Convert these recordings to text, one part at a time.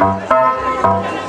Za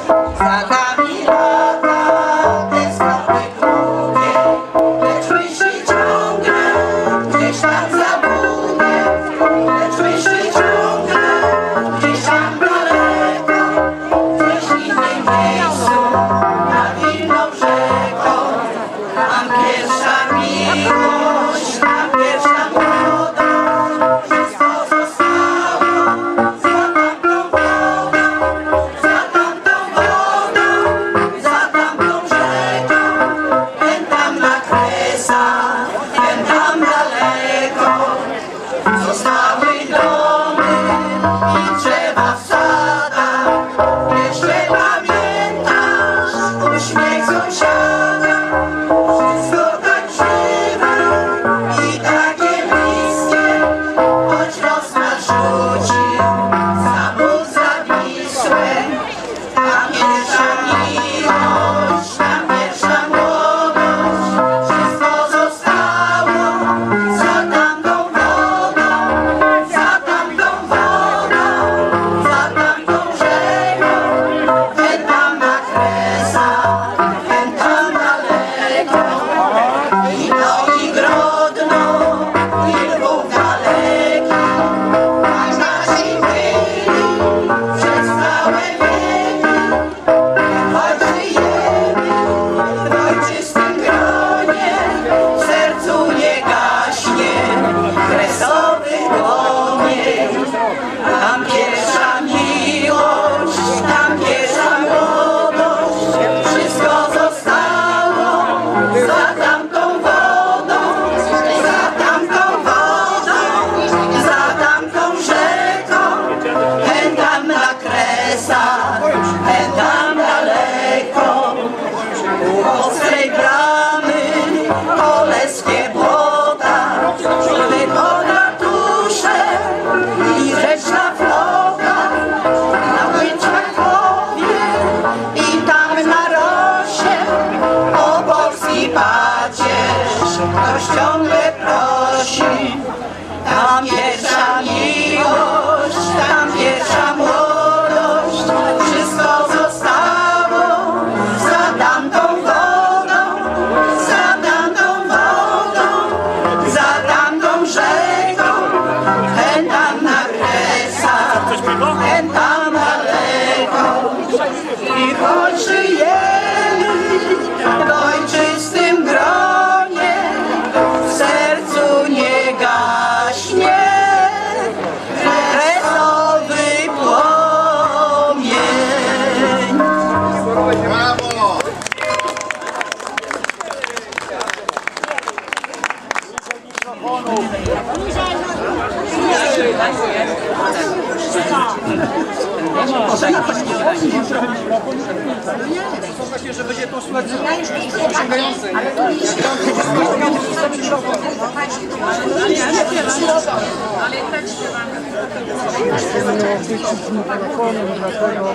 comico da quello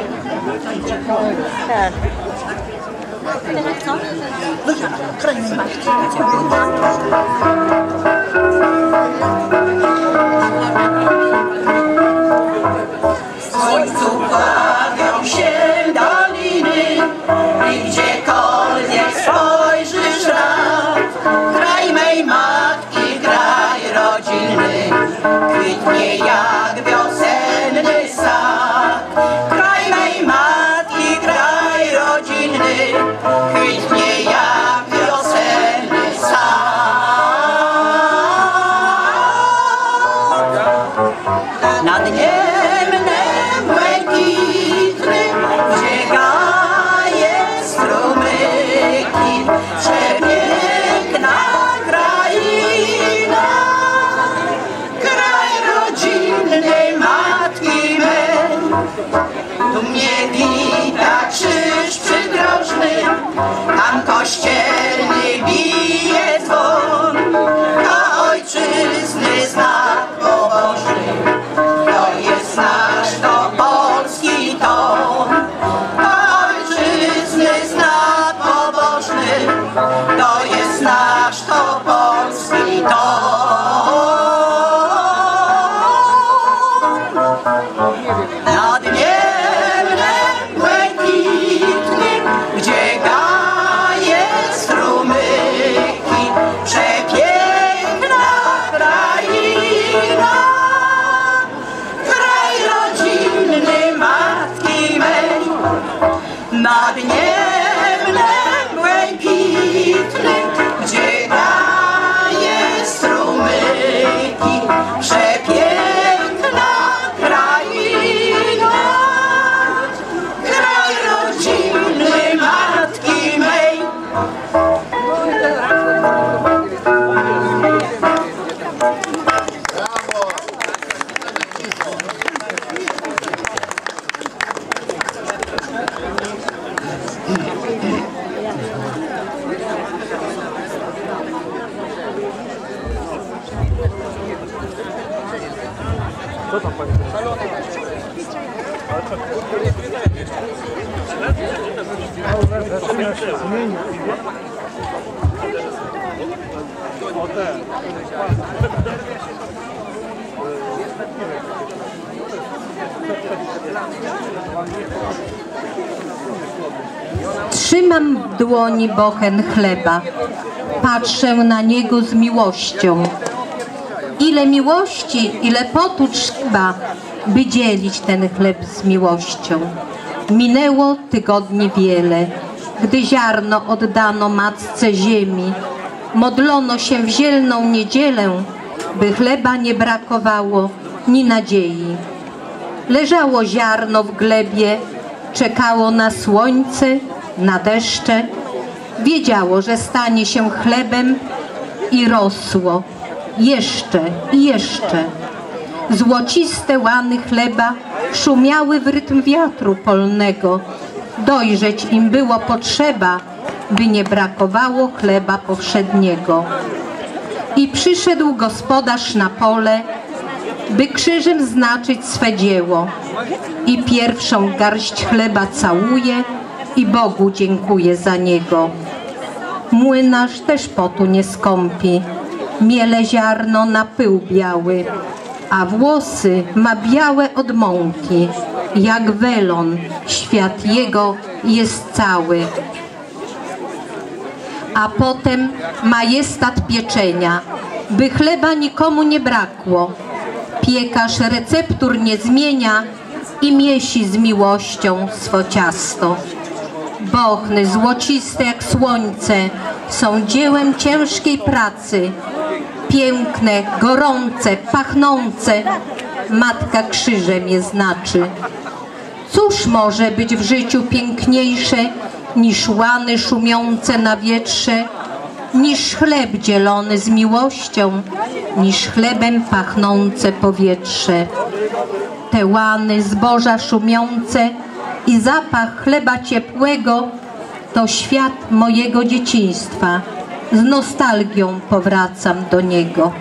che c'è. Crema. Stop. Trzymam w dłoni bochen chleba, patrzę na niego z miłością. Ile miłości, ile potu trzeba, by dzielić ten chleb z miłością. Minęło tygodni wiele, gdy ziarno oddano matce ziemi. Modlono się w zielną niedzielę, by chleba nie brakowało ni nadziei. Leżało ziarno w glebie, czekało na słońce, na deszcze. Wiedziało, że stanie się chlebem i rosło. Jeszcze i jeszcze. Złociste łany chleba szumiały w rytm wiatru polnego. Dojrzeć im było potrzeba, by nie brakowało chleba powszedniego. I przyszedł gospodarz na pole, by krzyżem znaczyć swe dzieło. I pierwszą garść chleba całuje i Bogu dziękuję za niego. Młynarz też potu nie skąpi, miele ziarno na pył biały, a włosy ma białe od mąki, jak welon, świat jego jest cały. A potem majestat pieczenia, by chleba nikomu nie brakło. Piekarz receptur nie zmienia i miesi z miłością swo ciasto. Bochny, złociste jak słońce, są dziełem ciężkiej pracy. Piękne, gorące, pachnące, Matka krzyżem je znaczy. Cóż może być w życiu piękniejsze niż łany szumiące na wietrze, niż chleb dzielony z miłością, niż chlebem pachnące powietrze. Te łany zboża szumiące i zapach chleba ciepłego to świat mojego dzieciństwa. Z nostalgią powracam do niego.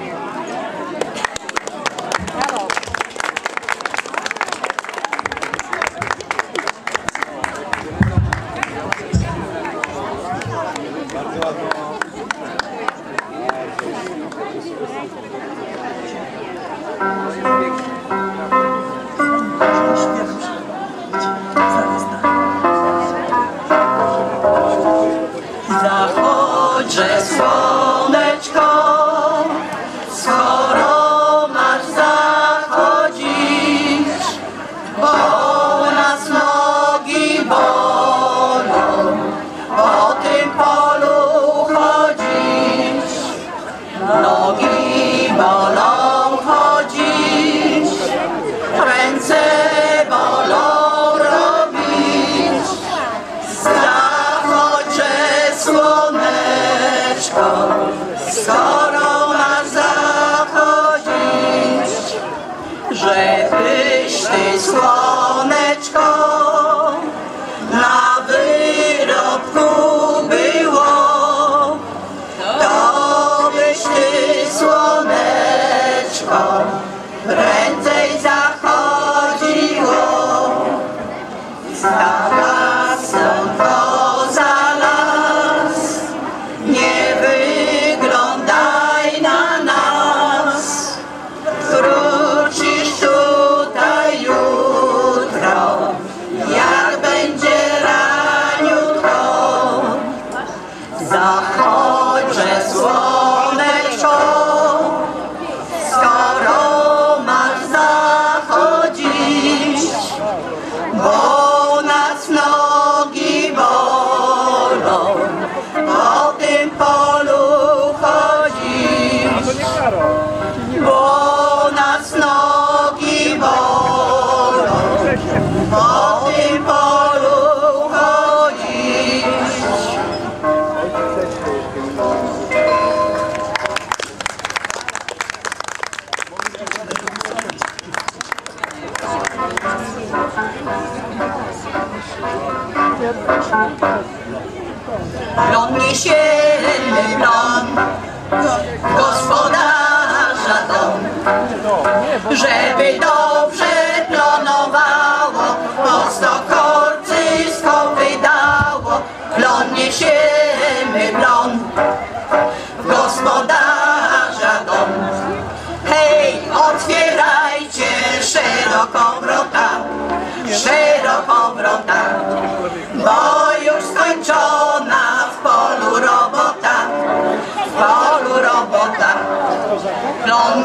Żebyś ty słoneczko Plon jesienny, plon gospodarza dom, żeby dobrze plonowało, mocno korcysko wydało. Plon jesienny, plon gospodarza dom. Hej, otwierajcie szeroko wrota, szeroko wrota, bo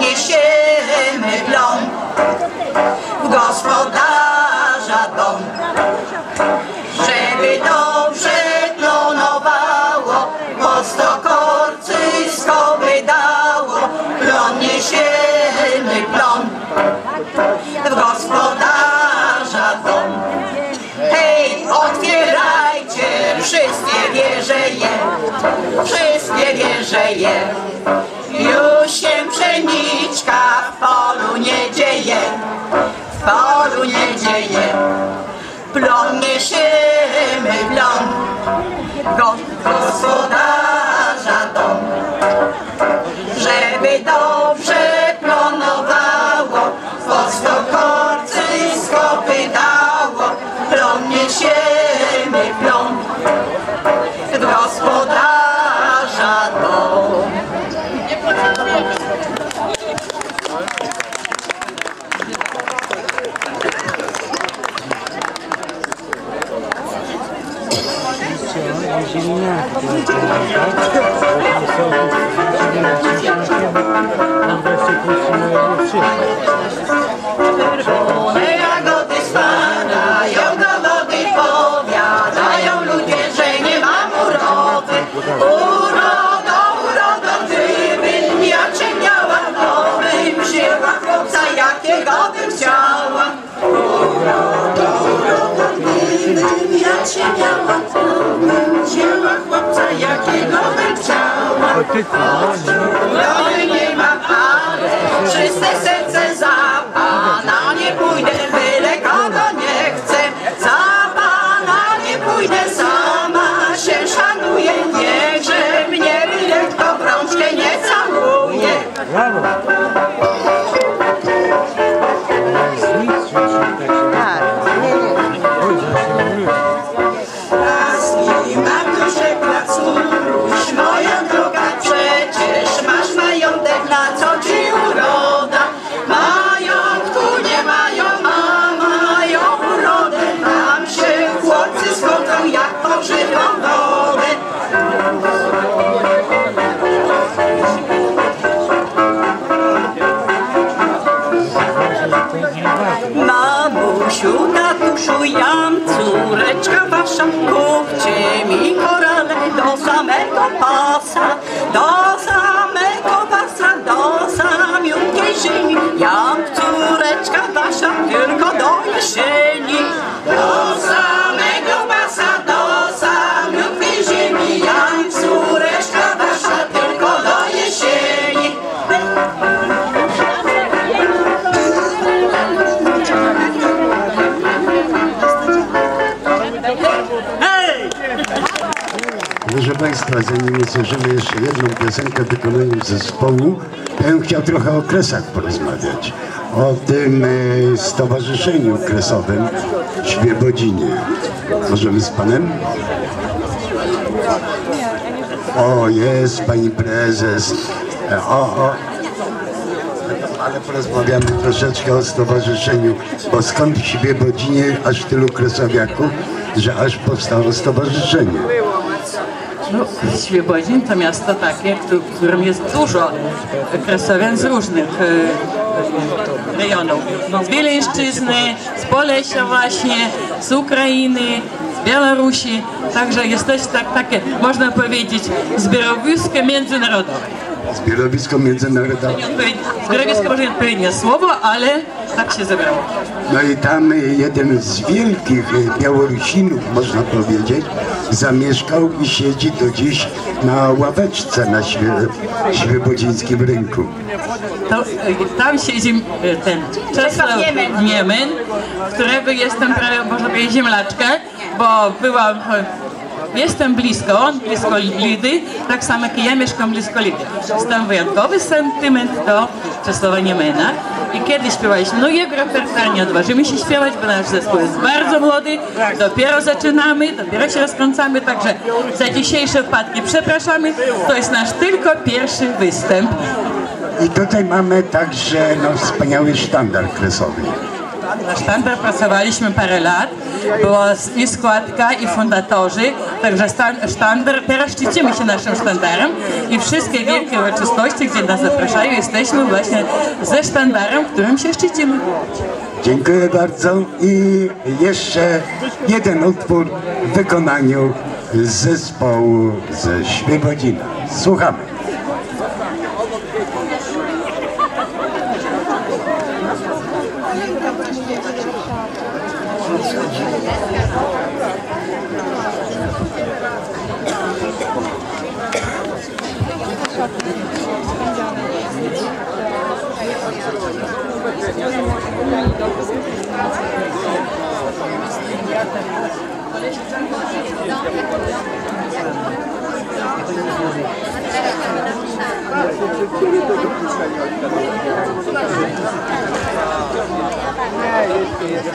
Plon niesiemy plon, w gospodarza dom, żeby dobrze plonowało, po stokorcysko wydało. Plon niesiemy plon, w gospodarza dom. Hej, otwierajcie wszystkie wieże je, wszystkie wieże je. Już się pszeniczka w polu nie dzieje, w polu nie dzieje. Plon niesiemy plon, go, gospodarza dom, żeby dobrze urody. Urodo, urodo, gdybym ja cię miała, to bym wzięła chłopca, jakiego bym chciała. Urodo, urodo, gdybym ja cię miała, to bym wzięła chłopca, jakiego bym chciała. Urody nie mam, ale czyste serce za Pana nie pójdę, dosa, dosa, mleko pasa, dosa, miód kieszeni, Państwa, zanim usłyszymy jeszcze jedną piosenkę wykonaną zespołu, to ja bym chciał trochę o kresach porozmawiać. O tym e, stowarzyszeniu kresowym w Świebodzinie. Możemy z Panem? O, jest Pani Prezes. E, O, o. Ale porozmawiamy troszeczkę o stowarzyszeniu, bo skąd w Świebodzinie aż tylu kresowiaków, że aż powstało stowarzyszenie. No, Świebodzin to miasto takie, w którym jest dużo kresowian z różnych e, rejonów. Z Wileńszczyzny, z Polesia właśnie, z Ukrainy, z Białorusi. Także jesteś tak, takie, można powiedzieć, zbiorowisko międzynarodowe. Zbiorowisko międzynarodowe. Zbiorowisko może nie odpowiednie słowo, ale tak się zebrało. No i tam jeden z wielkich Białorusinów, można powiedzieć, zamieszkał i siedzi do dziś na ławeczce na Świe, Świebodzińskim rynku. To, tam siedzi e, ten Czesław Niemen, którego jestem prawie, można powiedzieć, ziemlaczka, bo byłam, e, jestem blisko, blisko Lidy, tak samo jak i ja mieszkam blisko Lidy. Jestem wyjątkowy sentyment do Czesława Niemena i kiedy śpiewaliśmy, no jego repertuar nie odważymy się śpiewać, bo nasz zespół jest bardzo młody, dopiero zaczynamy, dopiero się rozkręcamy, także za dzisiejsze wpadki przepraszamy, to jest nasz tylko pierwszy występ. I tutaj mamy także no, wspaniały sztandar kresowy. Na sztandar pracowaliśmy parę lat. Było i składka, i fundatorzy, także sztandar, teraz szczycimy się naszym sztandarem i wszystkie wielkie uroczystości, gdzie nas zapraszają, jesteśmy właśnie ze sztandarem, którym się szczycimy. Dziękuję bardzo i jeszcze jeden utwór w wykonaniu zespołu ze Świebodzina. Słuchamy. Nie, jeszcze jeden.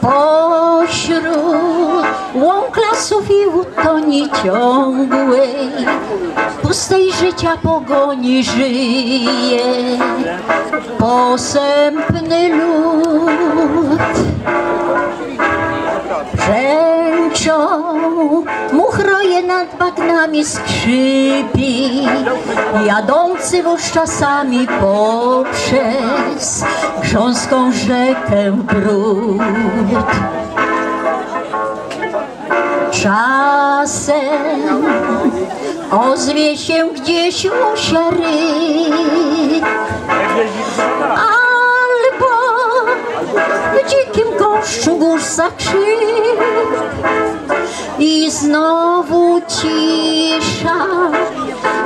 Pośród łąk lasów i utoni ciągłej Pustej życia pogoni żyje Posępny lud Brzęczą, muchroje nad bagnami skrzypi, jadący wóz czasami poprzez grząską rzekę brud. Czasem ozwie się gdzieś usiary, albo dzikim gąszczu górsa krzyk i znowu cisza,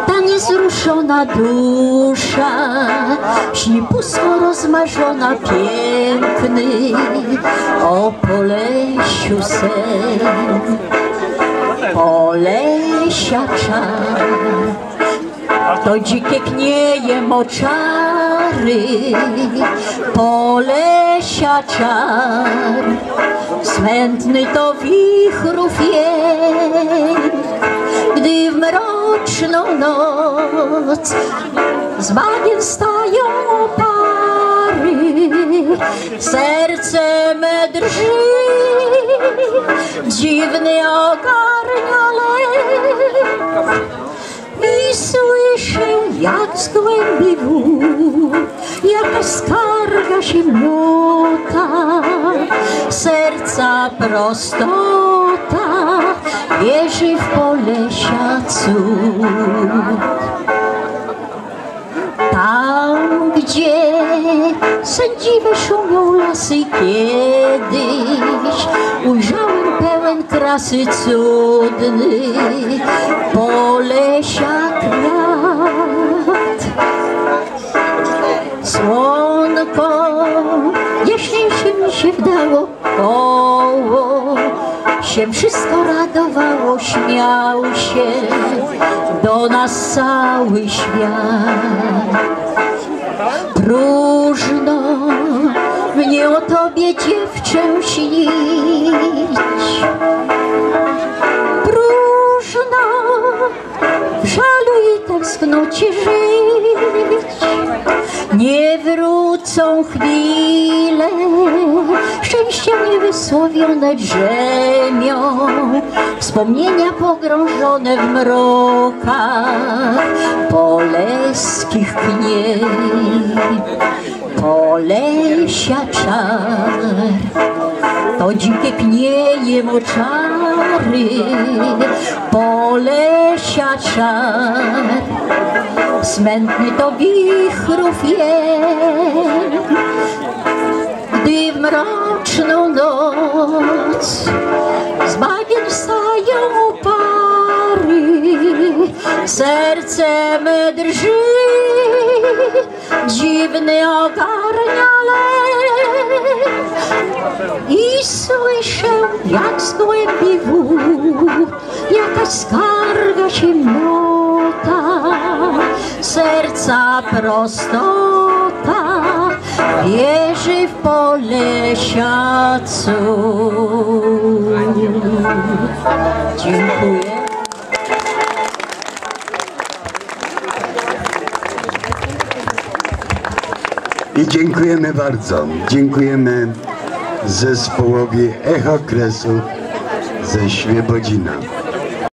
ta niezruszona dusza. Śni pusto rozmarzona piękny. O Polesiu sen. Polesia czar. To dzikie knieje moczary, polesia czar, smętny to wichrów jęk, gdy w mroczną noc z bagien stają pary, serce me drży, dziwny ogarnia lek. I słyszę, jak z głębi wód, jakaś skarga się serca prostota, wierzy w Polesia cud. Tam, gdzie sędziwe szumią lasy kiedyś, ujrzałem pełen krasy cudny Polesia kwiat. Słonko, jaśniejsze mi się wdało koło, się wszystko radowało, śmiał się do nas cały świat. Próżno mnie o tobie dziewczę śnić. Próżno w żalu i tęsknocie żyć. Nie wrócą chwile, szczęścia niewysłowione drzemią, wspomnienia pogrążone w mrokach poleskich kniei. Polesia czar, to dzikie knieje moczary, Polesia czar, smętny to wichrów jęk, gdy w mroczną noc z bagien stają pary, serce me drży, dziwny ogarnia. I słyszę, jak z głębi wód, skarga się młota, serca prostota, wierzy w Polesiacu. Dziękuję. I dziękujemy bardzo. Dziękujemy zespołowi Echo Kresu ze Świebodzina.